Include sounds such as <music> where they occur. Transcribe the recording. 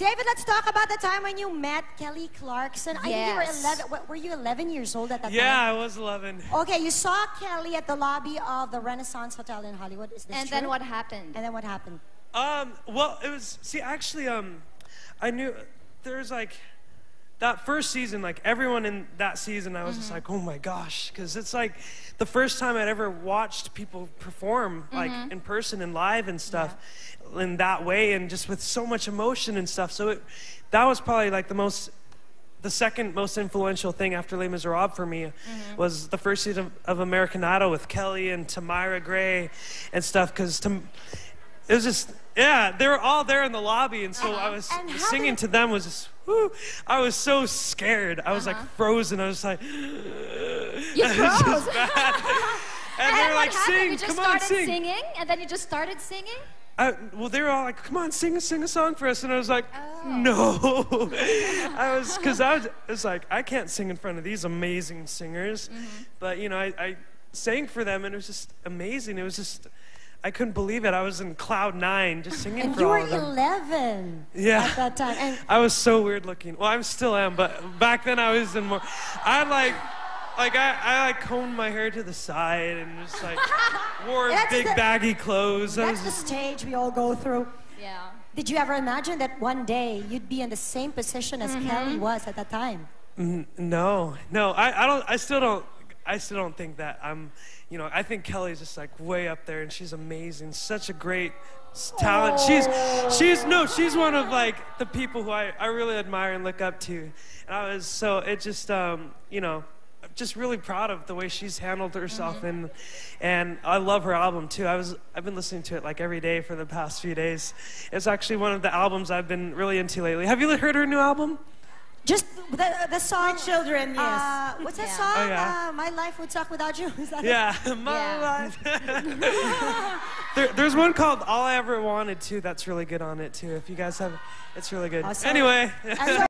David, let's talk about the time when you met Kelly Clarkson. I think you were Yes. 11. what, Were you 11 years old at that Yeah, time? Yeah, I was 11. Okay, you saw Kelly at the lobby of the Renaissance Hotel in Hollywood. Is this And true? then what happened? And then what happened? Um, well, it was, see, actually, um, I knew there's like, that first season, like everyone in that season, I was just like, oh my gosh, because it's like the first time I'd ever watched people perform like in person and live and stuff in that way and just with so much emotion and stuff. So it, that was probably like the most, the second most influential thing after Les Miserables for me mm-hmm. was the first season of, of American Idol with Kelly and Tamyra Gray and stuff because it was just yeah they were all there in the lobby and so uh-huh. I was singing did- to them was just whew, I was so scared I was like uh-huh. frozen I was like <gasps> You <laughs> froze. and <laughs> And they were like happened? sing you just come on sing singing, and then you just started singing. I, well they were all like come on sing sing a song for us and I was like Oh. no <laughs> I was because I was it's like I can't sing in front of these amazing singers Mm-hmm. but you know I, I sang for them and it was just amazing it was just I couldn't believe it I was in cloud nine just singing And for you were 11 Yeah. at that time. And <laughs> I was so weird looking. Well, I still am, but back then I was in more. I like, like I, I like combed my hair to the side and just like <laughs> wore That's big the- baggy clothes. I that's was the stage we all go through. Yeah. Did you ever imagine that one day you'd be in the same position as Kelly was at that time? no, no. I, I don't. I still don't. I still don't think that. I'm. You know, I think Kelly's just like way up there, and she's amazing. Such a great s- talent. She's, she's no. She's one of like the people who I, I really admire and look up to. And I was so it just um, you know. I'm Just really proud of the way she's handled herself, and and I love her album too. I was I've been listening to it like every day for the past few days. It's actually one of the albums I've been really into lately. Have you heard her new album? Just the, the song. children, yes. Uh, what's that Yeah. song? Oh, yeah. uh, My life would suck without you. <laughs> Is that it? Yeah, <laughs> my Yeah. life. <laughs> there, there's one called All I Ever Wanted too. That's really good on it too. If you guys have, it's really good. Sorry. anyway. I'm sorry.